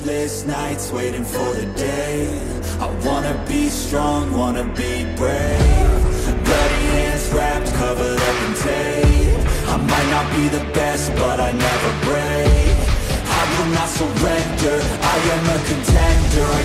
Sleepless nights waiting for the day. I wanna be strong, wanna be brave. Bloody hands wrapped, covered up in tape. I might not be the best, but I never break. I will not surrender, I am a contender. I